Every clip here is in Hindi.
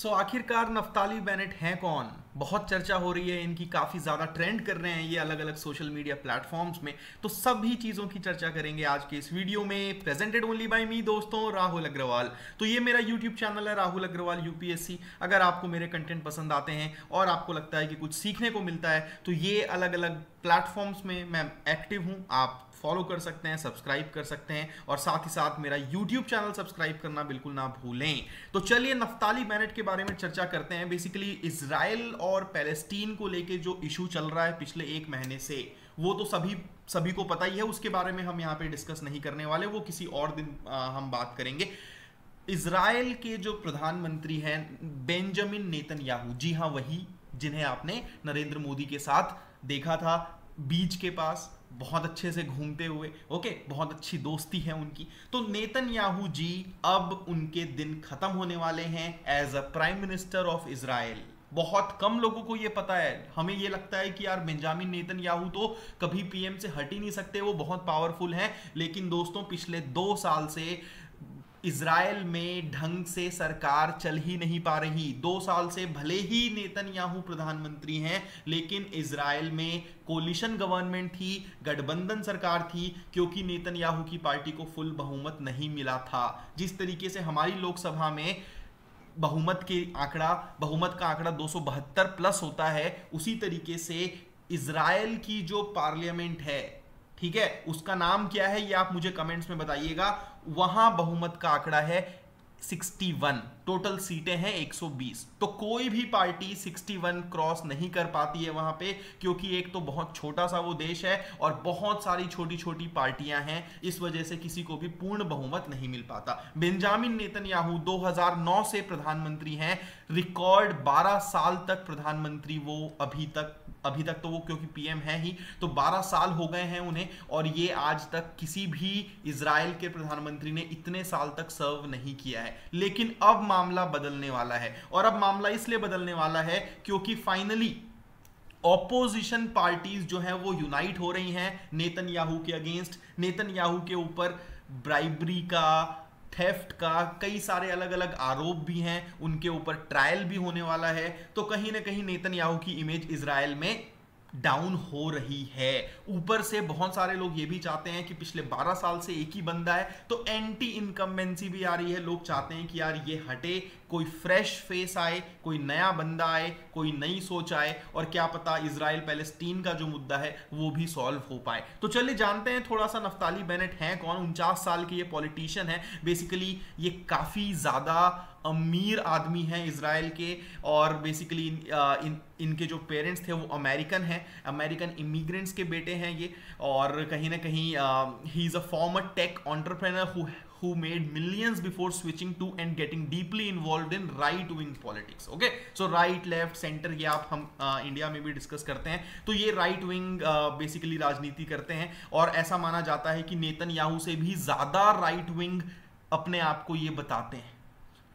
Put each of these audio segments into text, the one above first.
सो so, आखिरकार नफ्ताली बेनेट हैं कौन? बहुत चर्चा हो रही है इनकी काफ़ी ज़्यादा ट्रेंड कर रहे हैं ये अलग अलग सोशल मीडिया प्लेटफॉर्म्स में। तो सभी चीज़ों की चर्चा करेंगे आज के इस वीडियो में प्रेजेंटेड ओनली बाय मी दोस्तों राहुल अग्रवाल। तो ये मेरा यूट्यूब चैनल है राहुल अग्रवाल यूपीएससी अगर आपको मेरे कंटेंट पसंद आते हैं और आपको लगता है कि कुछ सीखने को मिलता है तो ये अलग अलग प्लेटफॉर्म्स में मैं एक्टिव हूँ आप फॉलो कर सकते हैं सब्सक्राइब कर सकते हैं और साथ ही साथ मेरा यूट्यूब चैनल सब्सक्राइब करना बिल्कुल ना भूलें। तो चलिए नफ्ताली बैनेट के बारे में चर्चा करते हैं। बेसिकली इसराइल और पैलेस्टीन को लेके जो इशू चल रहा है पिछले एक महीने से वो तो सभी सभी को पता ही है। उसके बारे में हम यहाँ पे डिस्कस नहीं करने वाले वो किसी और दिन आ, हम बात करेंगे। इसराइल के जो प्रधानमंत्री हैं बेंजामिन नेतन जी हाँ वही जिन्हें आपने नरेंद्र मोदी के साथ देखा था। बीच के पास बहुत अच्छे से घूमते हुए ओके बहुत अच्छी दोस्ती है उनकी। तो नेतन याहू जी अब उनके दिन खत्म होने वाले हैं as a prime minister of Israel बहुत कम लोगों को ये पता है। हमें ये लगता है कि यार बेंजामिन नेतन याहू तो कभी पीएम से हट ही नहीं सकते, वो बहुत पावरफुल हैं। लेकिन दोस्तों, पिछले दो साल से इसराइल में ढंग से सरकार चल ही नहीं पा रही। दो साल से भले ही नेतन्याहू प्रधानमंत्री हैं, लेकिन इसराइल में कोलिशन गवर्नमेंट थी, गठबंधन सरकार थी, क्योंकि नेतन्याहू की पार्टी को फुल बहुमत नहीं मिला था। जिस तरीके से हमारी लोकसभा में बहुमत के आंकड़ा, बहुमत का आंकड़ा दो सौ बहत्तर प्लस होता है, उसी तरीके से इसराइल की जो पार्लियामेंट है ठीक है? उसका नाम क्या है? ये आप मुझे कमेंट्स में बताइएगा। वहाँ बहुमत का आंकड़ा है 61 टोटल सीटें हैं 120 तो कोई भी पार्टी 61 क्रॉस नहीं कर पाती है वहाँ पे, क्योंकि एक तो बहुत छोटा सा वो देश है और बहुत सारी छोटी छोटी पार्टियाँ हैं। इस वजह से किसी को भी पूर्ण बहुमत नहीं मिल पाता। बेंजामिन नेतन्याहू 2009 से प्रधानमंत्री हैं। रिकॉर्ड 12 साल तक प्रधानमंत्री वो अभी तक अभी तक तो वो क्योंकि पीएम है ही तो 12 साल हो गए हैं उन्हें, और ये आज तक किसी भी इसराइल के प्रधानमंत्री ने इतने साल तक सर्व नहीं किया है। लेकिन अब मामला बदलने वाला है, और अब मामला इसलिए बदलने वाला है क्योंकि फाइनली ऑपोजिशन पार्टीज़ जो है वो यूनाइट हो रही हैं नेतन याहू के अगेंस्ट नेतन याहू के ऊपर ब्राइबरी का थेफ्ट का कई सारे अलग अलग आरोप भी हैं, उनके ऊपर ट्रायल भी होने वाला है। तो कहीं ना कहीं नेतन की इमेज इसराइल में डाउन हो रही है। ऊपर से बहुत सारे लोग ये भी चाहते हैं कि पिछले 12 साल से एक ही बंदा है तो एंटी इनकम्बेंसी भी आ रही है। लोग चाहते हैं कि यार ये हटे कोई फ्रेश फेस आए, कोई नया बंदा आए, कोई नई सोच आए और क्या पता इसराइल पैलेस्टीन का जो मुद्दा है, वो भी सॉल्व हो पाए। तो चलिए जानते हैं थोड़ा सा नफ्ताली बेनेट हैं कौन? उनचास साल के ये पॉलिटिशियन है। बेसिकली ये काफ़ी ज़्यादा अमीर आदमी हैं इसराइल के और बेसिकली इन इन, इनके जो पेरेंट्स थे वो अमेरिकन हैं। अमेरिकन इमिग्रेंट्स के बेटे हैं ये और कहीं ना कहीं he is a former tech entrepreneur who made millions before switching to and getting deeply deeply involved in right wing politics okay? So right left center ये आप हम इंडिया uh, में भी डिस्कस करते हैं। तो ये राइट विंग बेसिकली राजनीति करते हैं और ऐसा माना जाता है कि नेतन याहू से भी ज़्यादा राइट विंग अपने आप को ये बताते हैं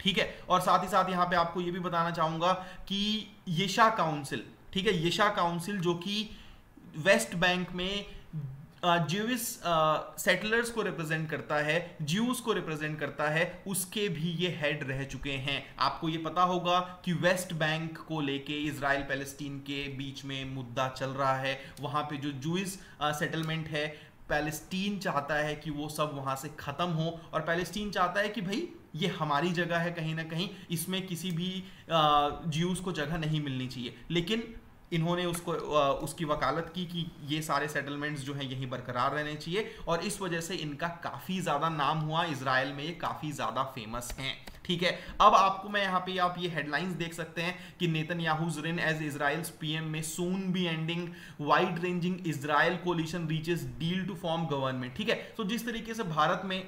ठीक है? और साथ ही साथ यहाँ पे आपको ये भी बताना चाहूँगा कि येशा काउंसिल ठीक है? येशा काउंसिल जो कि वेस्ट बैंक में ज्यूस सेटलर्स को रिप्रेजेंट करता है ज्यूस को रिप्रेजेंट करता है, उसके भी ये हेड रह चुके हैं। आपको ये पता होगा कि वेस्ट बैंक को लेके इसराइल पैलेस्टीन के बीच में मुद्दा चल रहा है। वहाँ पे जो जूस सेटलमेंट है पैलेस्टीन चाहता है कि वो सब वहाँ से खत्म हो और पैलेस्टीन चाहता है कि भाई ये हमारी जगह है कहीं ना कहीं, इसमें किसी भी ज्यूस को जगह नहीं मिलनी चाहिए। लेकिन इन्होंने उसको उसकी वकालत की कि ये सारे सेटलमेंट्स जो हैं यहीं बरकरार रहने चाहिए और इस वजह से इनका काफ़ी ज़्यादा नाम हुआ इसराइल में ये काफ़ी ज़्यादा फ़ेमस हैं। ठीक है, अब आपको मैं यहाँ पे, आप ये हेडलाइंस देख सकते हैं कि Netanyahu's reign as Israel's PM may soon be ending wide ranging Israel coalition reaches deal to form government ठीक है तो जिस तरीके से भारत में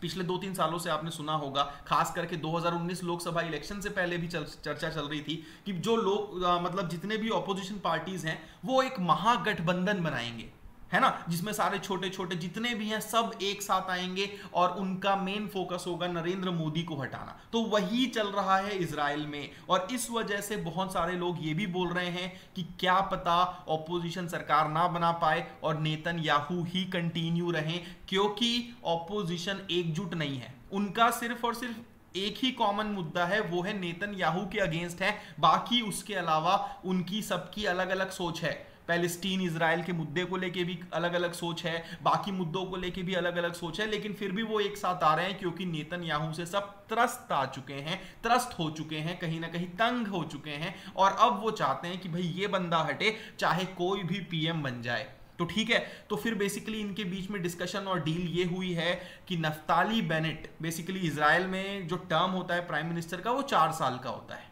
पिछले दो तीन सालों से आपने सुना होगा खास करके 2019 लोकसभा इलेक्शन से पहले भी चल, चर्चा चल रही थी कि जो लोग मतलब जितने भी ऑपोजिशन पार्टीज़ हैं वो एक महागठबंधन बनाएँगे। है ना? जिसमें सारे छोटे छोटे जितने भी हैं, सब एक साथ आएँगे और उनका मेन फोकस होगा नरेंद्र मोदी को हटाना। तो वही चल रहा है इसराइल में। और इस वजह से बहुत सारे लोग ये भी बोल रहे हैं कि क्या पता ऑपोजिशन सरकार ना बना पाए और नेतन याहू ही कंटिन्यू रहें, क्योंकि ऑपोजिशन एकजुट नहीं है। उनका सिर्फ़ और सिर्फ़ एक ही कॉमन मुद्दा है, वो है नेतन याहू के अगेंस्ट है। बाकी उसके अलावा उनकी सबकी अलग अलग सोच है। पैलेस्टीन इसराइल के मुद्दे को लेके भी अलग अलग सोच है, बाकी मुद्दों को लेके भी अलग अलग सोच है, लेकिन फिर भी वो एक साथ आ रहे हैं क्योंकि नेतन याहू से सब त्रस्त आ चुके हैं, त्रस्त हो चुके हैं, कहीं ना कहीं तंग हो चुके हैं और अब वो चाहते हैं कि भाई ये बंदा हटे, चाहे कोई भी पीएम बन जाए। तो ठीक है तो फिर बेसिकली इनके बीच में डिस्कशन और डील ये हुई है कि नफ्ताली बेनेट बेसिकली इसराइल में जो टर्म होता है प्राइम मिनिस्टर का, वो चार साल का होता है।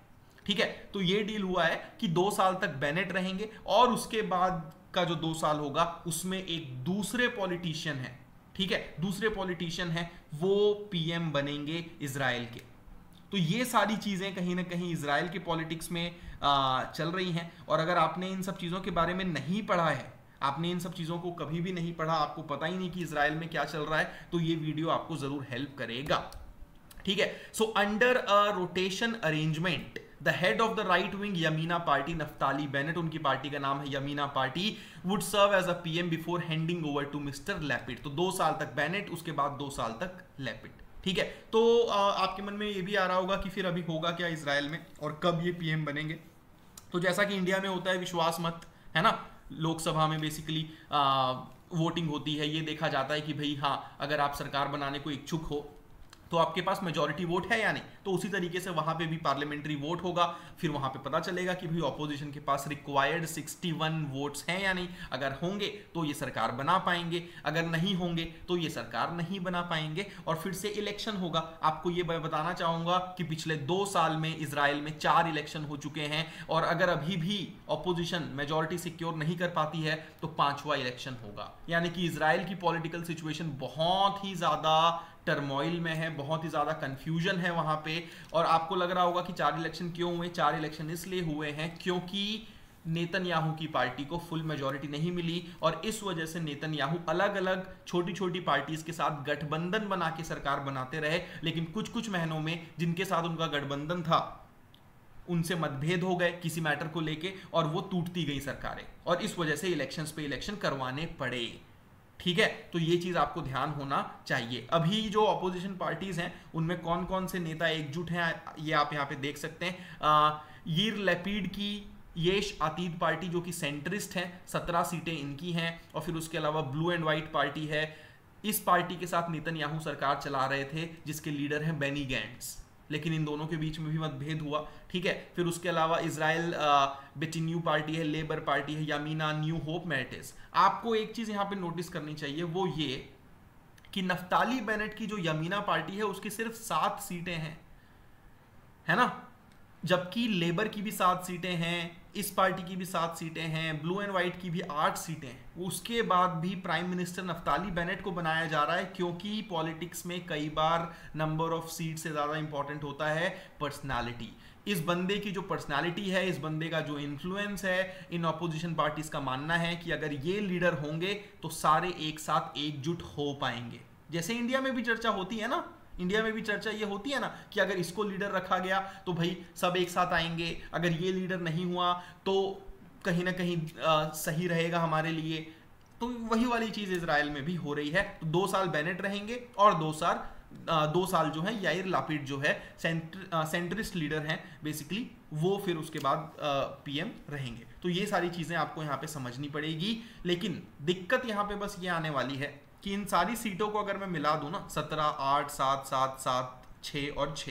ठीक है? तो ये डील हुआ है कि दो साल तक बेनेट रहेंगे और उसके बाद का जो दो साल होगा उसमें एक दूसरे पॉलिटिशियन है ठीक है? दूसरे पॉलिटिशियन है वो पीएम बनेंगे इसराइल के। तो ये सारी चीज़ें कहीं ना कहीं इसराइल के पॉलिटिक्स में आ, चल रही हैं और अगर आपने इन सब चीज़ों के बारे में नहीं पढ़ा है आपने इन सब चीज़ों को कभी भी नहीं पढ़ा आपको पता ही नहीं कि इसराइल में क्या चल रहा है तो ये वीडियो आपको ज़रूर हेल्प करेगा ठीक है? So under a rotation arrangement the head of the right wing Yamina party Naftali Bennett उनकी पार्टी का नाम है Yamina party would serve as a PM before handing over to mister Lapid तो दो साल तक बेनेट उसके बाद दो साल तक लैपिड ठीक है? तो आपके मन में ये भी आ रहा होगा कि फिर अभी होगा क्या इसराइल में और कब ये पीएम बनेंगे? तो जैसा कि इंडिया में होता है, विश्वास मत, है ना? लोकसभा में बेसिकली वोटिंग होती है। ये देखा जाता है कि भाई हाँ अगर आप सरकार बनाने को इच्छुक हो तो आपके पास मेजोरिटी वोट है या नहीं? तो उसी तरीके से वहाँ पे भी पार्लियामेंट्री वोट होगा, फिर वहाँ पे पता चलेगा कि भाई ऑपोजिशन के पास रिक्वायर्ड 61 वोट्स हैं या नहीं। अगर होंगे तो ये सरकार बना पाएँगे। अगर नहीं होंगे तो ये सरकार नहीं बना पाएँगे। और फिर से इलेक्शन होगा। आपको ये बताना चाहूँगा कि पिछले दो साल में इसराइल में चार इलेक्शन हो चुके हैं। और अगर अभी भी ऑपोजिशन मेजोरिटी सिक्योर नहीं कर पाती है तो पांचवा इलेक्शन होगा। यानी कि इसराइल की पॉलिटिकल सिचुएशन बहुत ही ज़्यादा टर्मोइल में है, बहुत ही ज़्यादा कंफ्यूजन है वहाँ पे। और आपको लग रहा होगा कि चार इलेक्शन क्यों हुए? चार इलेक्शन इसलिए हुए हैं क्योंकि नेतन याहू की पार्टी को फुल मेजोरिटी नहीं मिली और इस वजह से नेतन याहू अलग अलग छोटी छोटी पार्टीज़ के साथ गठबंधन बना के सरकार बनाते रहे। लेकिन कुछ कुछ महीनों में जिनके साथ उनका गठबंधन था, उनसे मतभेद हो गए किसी मैटर को लेके और वो टूटती गई सरकारें। और इस वजह से इलेक्शंस पे इलेक्शन करवाने पड़े। ठीक है? तो ये चीज़ आपको ध्यान होना चाहिए। अभी जो अपोजिशन पार्टीज़ हैं, उनमें कौन कौन से नेता एकजुट हैं, ये आप यहाँ पे देख सकते हैं। यीर लेपीड की येश आतीद पार्टी जो कि सेंट्रिस्ट है, सत्रह सीटें इनकी हैं, और फिर उसके अलावा ब्लू एंड व्हाइट पार्टी है। इस पार्टी के साथ नितन सरकार चला रहे थे, जिसके लीडर हैं बेनी गैंड्स लेकिन इन दोनों के बीच में भी मतभेद हुआ, ठीक है? फिर उसके अलावा इसराइल न्यू पार्टी है, लेबर पार्टी है, यामीना न्यू होप मैटिस आपको एक चीज़ यहाँ पे नोटिस करनी चाहिए, वो ये कि नफ्ताली बेनेट की जो यमीना पार्टी है, उसकी सिर्फ़ सात सीटें हैं। है ना? जबकि लेबर की भी सात सीटें हैं, इस पार्टी की भी सात सीटें हैं, ब्लू एंड व्हाइट की भी आठ सीटें हैं। उसके बाद भी प्राइम मिनिस्टर नफ्ताली बेनेट को बनाया जा रहा है, क्योंकि पॉलिटिक्स में कई बार नंबर ऑफ़ सीट से ज़्यादा इंपॉर्टेंट होता है पर्सनालिटी इस बंदे की जो पर्सनालिटी है, इस बंदे का जो इन्फ्लुएंस है, इन अपोजिशन पार्टीज़ का मानना है कि अगर ये लीडर होंगे तो सारे एक साथ एकजुट हो पाएँगे। जैसे इंडिया में भी चर्चा होती है ना इंडिया में भी चर्चा ये होती है ना कि अगर इसको लीडर रखा गया तो भाई सब एक साथ आएँगे। अगर ये लीडर नहीं हुआ तो कहीं ना कहीं आ, सही रहेगा हमारे लिए। तो वही वाली चीज़ इसराइल में भी हो रही है। तो दो साल बेनेट रहेंगे और दो साल आ, दो साल जो है याइर लापिड जो है सेंटर, सेंट्रिस्ट लीडर हैं बेसिकली वो फिर उसके बाद पीएम रहेंगे। तो ये सारी चीज़ें आपको यहाँ पे समझनी पड़ेगी। लेकिन दिक्कत यहाँ पे बस ये आने वाली है कि इन सारी सीटों को अगर मैं मिला दूँ ना सत्रह आठ सात सात सात छ और छ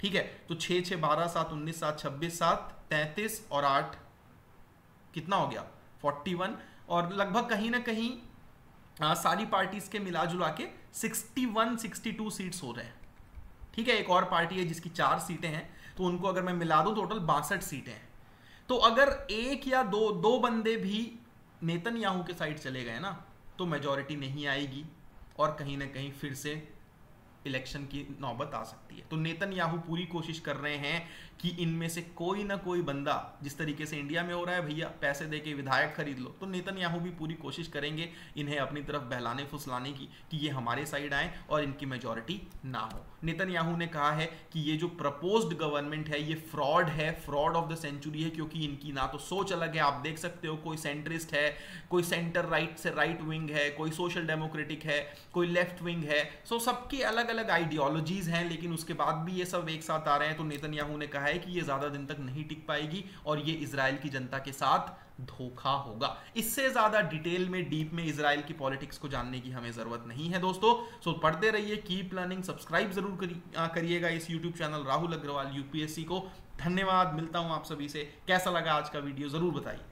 ठीक है? तो छः छः बारह सात उन्नीस सात छब्बीस सात तैतीस और आठ कितना हो गया? फोर्टी वन और लगभग कहीं ना कहीं आ, सारी पार्टीज़ के मिला जुला के sixty one sixty two seats हो रहे हैं। ठीक है? एक और पार्टी है जिसकी चार सीटें हैं तो उनको अगर मैं मिला दूँ टोटल बासठ सीटें हैं। तो अगर एक या दो दो बंदे भी नेतन याहू के साइड चले गए ना तो मेजोरिटी नहीं आएगी और कहीं ना कहीं फिर से इलेक्शन की नौबत आ सकती है। तो नेतन याहू पूरी कोशिश कर रहे हैं कि इनमें से कोई ना कोई बंदा जिस तरीके से इंडिया में हो रहा है, भैया, पैसे दे के विधायक खरीद लो। तो नेतन याहू भी पूरी कोशिश करेंगे इन्हें अपनी तरफ़ बहलाने, फुसलाने की, कि ये हमारे साइड आए और इनकी मेजोरिटी ना हो। नेतन याहू ने कहा है कि ये जो प्रपोज्ड गवर्नमेंट है, ये फ्रॉड है फ्रॉड ऑफ़ द सेंचुरी है, क्योंकि इनकी ना तो सोच अलग है। आप देख सकते हो, कोई सेंट्रिस्ट है, कोई सेंटर राइट से राइट विंग है, कोई सोशल डेमोक्रेटिक है, कोई लेफ़्ट विंग है। सो सबकी अलग अलग आइडियोलॉजीज हैं, लेकिन उसके बाद भी ये सब एक साथ आ रहे हैं तो नेतन्याहू ने कहा है कि ये ज़्यादा दिन तक नहीं टिक पाएगी और ये इसराइल की जनता के साथ धोखा होगा। इससे ज़्यादा डिटेल में डीप में इसराइल की पॉलिटिक्स को जानने की हमें ज़रूरत नहीं है दोस्तों। सो पढ़ते रहिए कीप लर्निंग सब्सक्राइब ज़रूर करिएगा इस YouTube channel Rahul Agarwal UPSC को। धन्यवाद, मिलता हूँ आप सभी से। कैसा लगा आज का वीडियो ज़रूर बताइए।